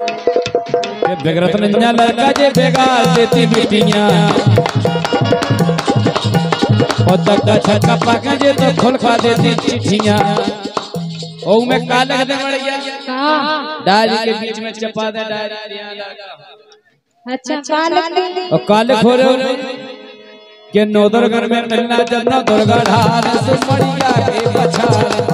ये बेगरत नन्या लड़का जे बेगा देती मिटियाँ और तक छक्का पाके जे तो खोलका देती चिट्ठियाँ। ओ में काले दे मड़िया डाली के बीच में चपा दे डाली अच्छा काले और काले खोरे के नौदरगढ़ में मिलना जन्ना दुर्गा ढाल से मड़िया के पछाड़।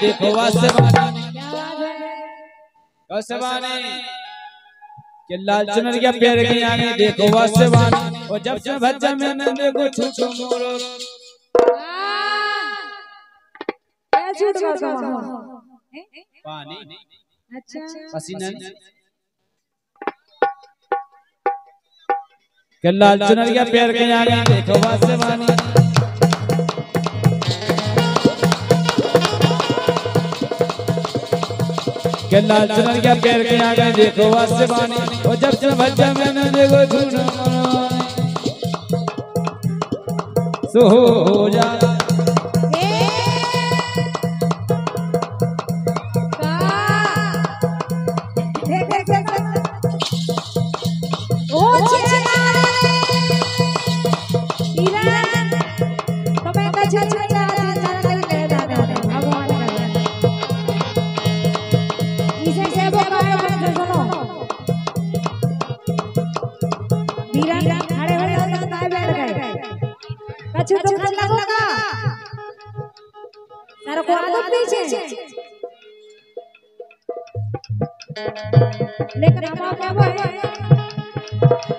देखो के लाल चुनर के पेड़ के आगे देखो वासे वाने और जब से बच्चा में न देखो छू छू मोरो क्या पानी अच्छा। पसीना के लाल चुनर के पेड़ के आगे देखो वासे के लाल चमन के पैर के आगे देखो वासे ओ जब से भज्जा न देखो छू सो हो जा। लेकिन हमारा क्या है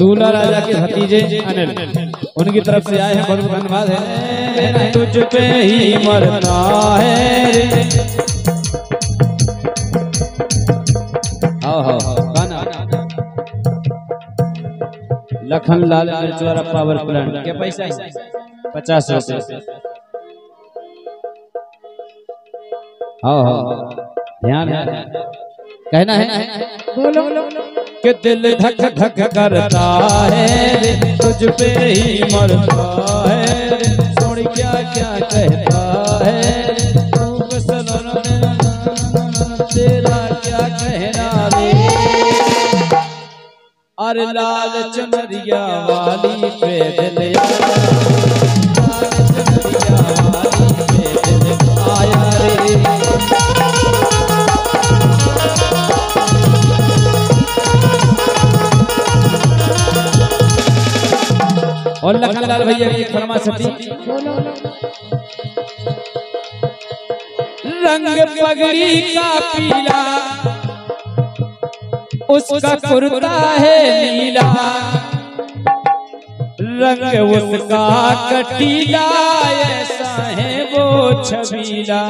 दूल्हा राजा के भतीजे अनिल। उनकी तरफ़ से आए हैं, बहुत बहुत धन्यवाद है। तुझ पे ही मरना है लखन लाल मिर्चवारा पावर प्लांट क्या पैसा है? पचास रुपये हाँ हाँ ध्यान कहना है बोलो बोलो बोलो। कि दिल धक धक करता है, तुझ पे ही मरता है। सुन क्या क्या कहता है तेरा क्या कहना रे। अरे लाल चुनरिया वाली पे दिल और लखनलाल भैया की फरमा सती रंग पगड़ी का पीला उसका कुर्ता है नीला रंग उसका कटीला ऐसा है वो छबीला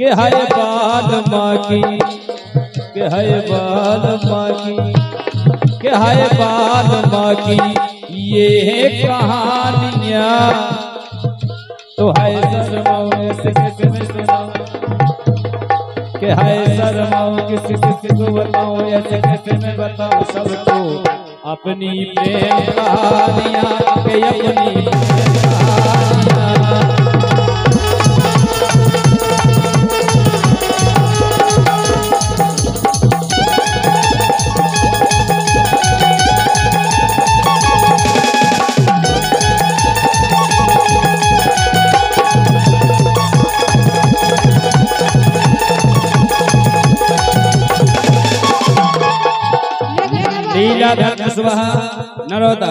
के है बाल माँ की के है बाल माँ की है बाल बाकी ये है कहानियाँ। तो है शर्माओ ऐसे के हाय सुना कि है शर्माओ किसी किसी को बताओ ऐसे किसने में बताओ सबको? अपनी प्रेम कहानियाँ के अपनी लीलाधर कुशवाहा नरोदा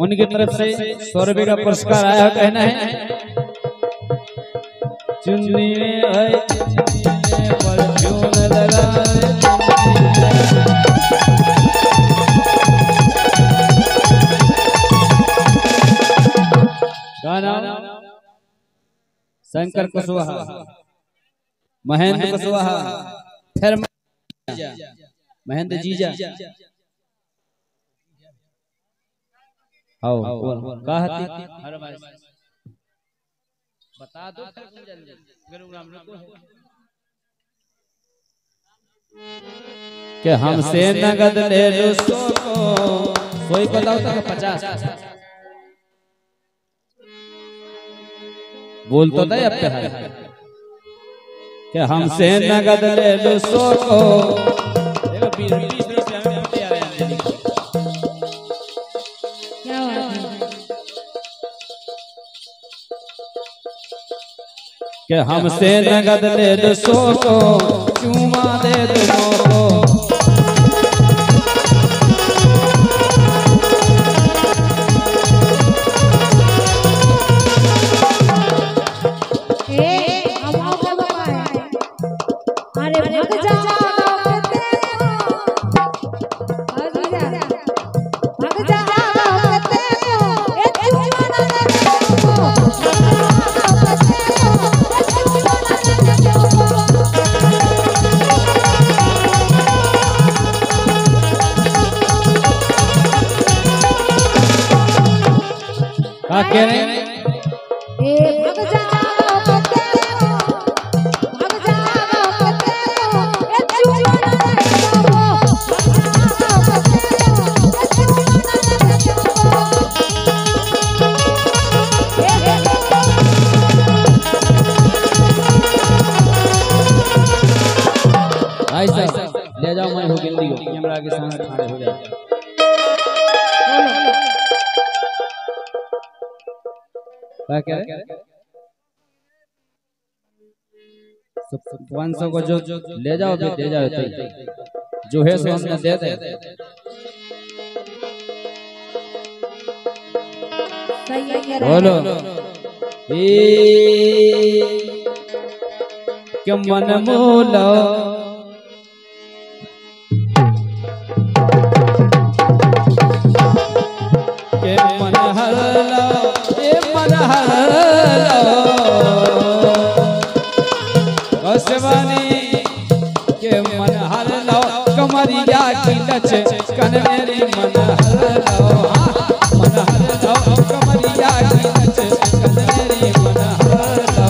उनकी तरफ़ से सौ रुपये का पुरस्कार आया कहना है? चुन्नी शंकर कुशवाहा। महेंद्र कुशवाहा। फिर महेंद्र जीजा आओ का हती बता दो फिर तुम जल्दी गुरुग्राम रुको है? कि हमसे नगद ले लो सो को सोई को लाओ तक पचास। बोल तो दे अब पे है कि हमसे नगद ले लो सो को कि हमसे नगद ले दो सो को चूमा दे दो को है जा पाँच सौ को जो ले जाओ दे जाओ तो जो है सो हमने दे दे। बोलो। ए के मन मोलो। के मन हरलो ए मन हरलो। जवानी, के मन हर लो कमरिया की लच कनवेरी मन हर लो मन हर लो कमरिया की लच कनवेरी मन हर लो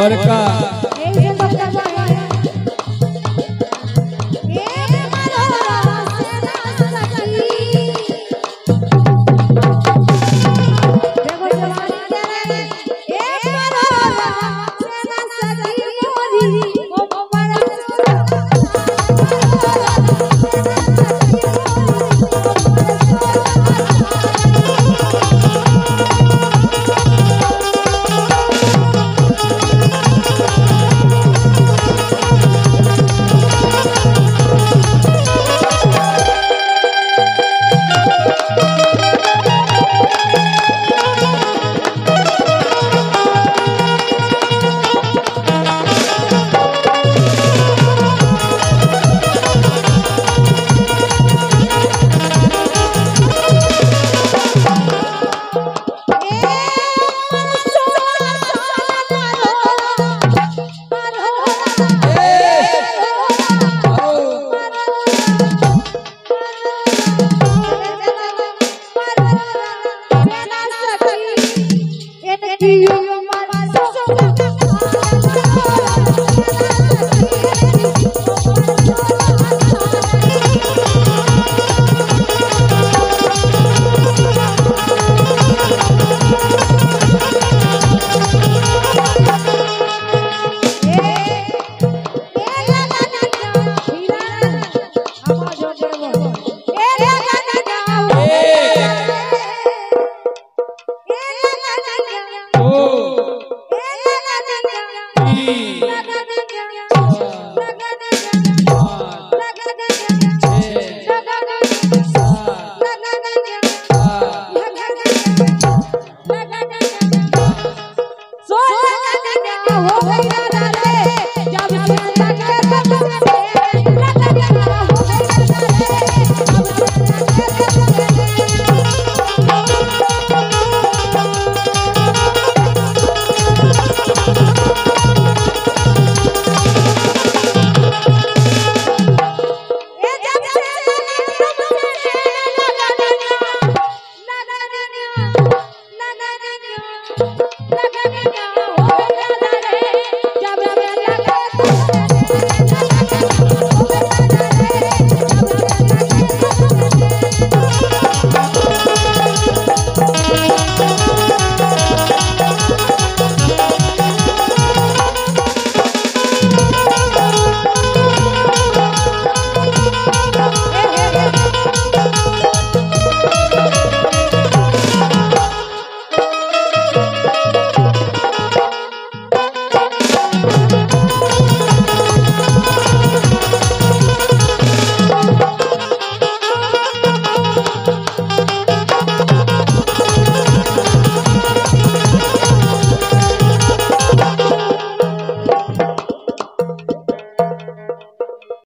और का दो Thank you.